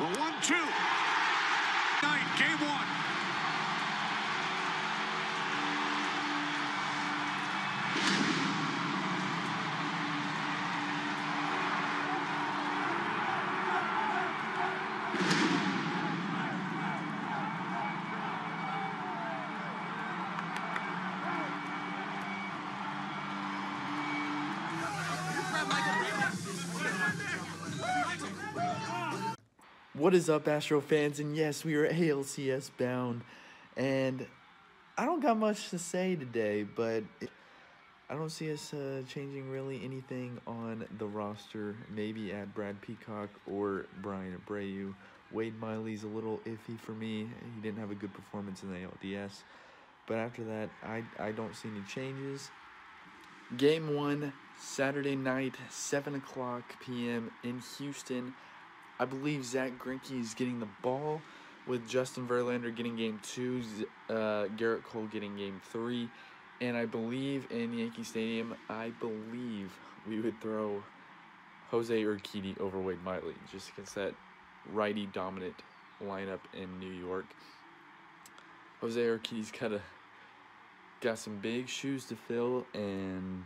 The one-two. Night, game one. What is up, Astro fans? And yes, we are ALCS bound. And I don't got much to say today, but I don't see us uh, changing really anything on the roster. Maybe add Brad Peacock or Bryan Abreu. Wade Miley's a little iffy for me. He didn't have a good performance in the ALDS. But after that, I, I don't see any changes. Game one, Saturday night, 7 o'clock p.m. in Houston. I believe Zack Greinke is getting the ball, with Justin Verlander getting game two, uh, Gerrit Cole getting game three, and I believe in Yankee Stadium, I believe we would throw Jose Urquidy over Wade Miley just against that righty dominant lineup in New York. Jose Urquidy's got a got some big shoes to fill, and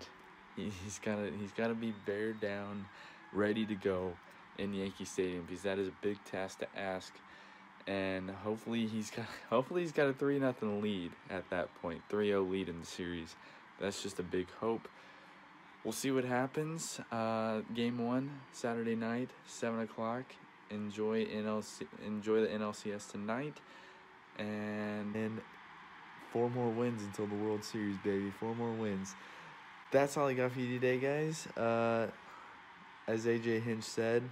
he's gotta he's gotta be bear down, ready to go in Yankee Stadium because that is a big task to ask. And hopefully he's got hopefully he's got a three nothing lead at that point, 3-0 lead in the series. That's just a big hope. We'll see what happens. Uh, game one, Saturday night, seven o'clock. Enjoy NLC, enjoy the NLCS tonight, and and four more wins until the World Series, baby. Four more wins. That's all I got for you today, guys. Uh, as AJ Hinch said,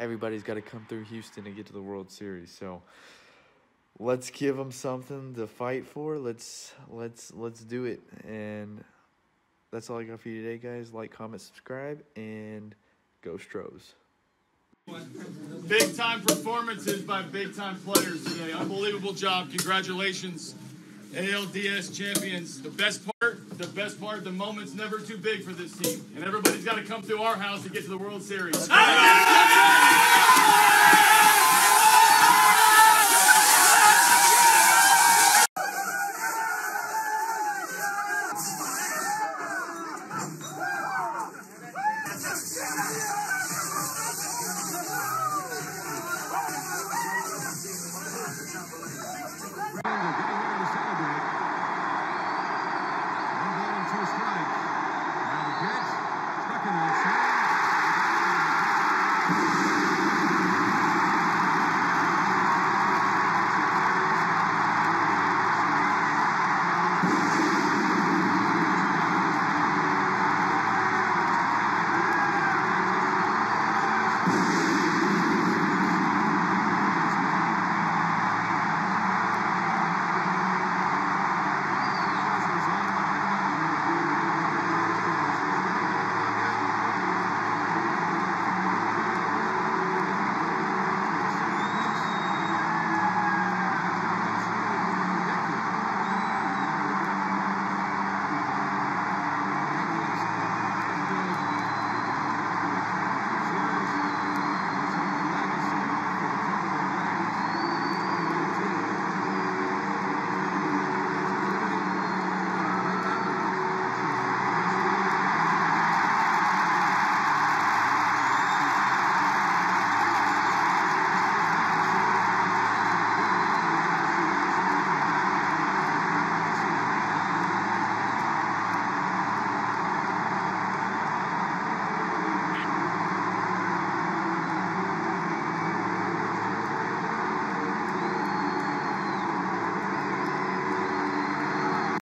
everybody's got to come through Houston to get to the World Series. So let's give them something to fight for. Let's let's let's do it. And that's all I got for you today, guys. Like, comment, subscribe, and go Stros. Big time performances by big time players today. Unbelievable job. Congratulations. ALDS champions. The best part, the best part, the moment's never too big for this team. And everybody's got to come through our house to get to the World Series.